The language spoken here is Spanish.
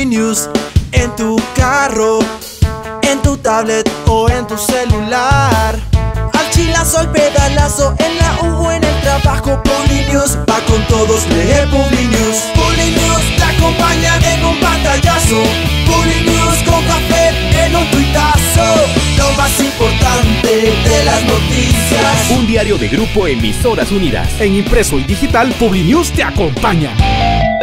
Publinews en tu carro, en tu tablet o en tu celular. Al chilazo, al pedalazo, en la U o en el trabajo. Publinews va con todos, lee Publinews. Publinews te acompaña en un pantallazo. Publinews con café en un tuitazo. Lo más importante de las noticias. Un diario de Grupo Emisoras Unidas. En impreso y digital, Publinews te acompaña.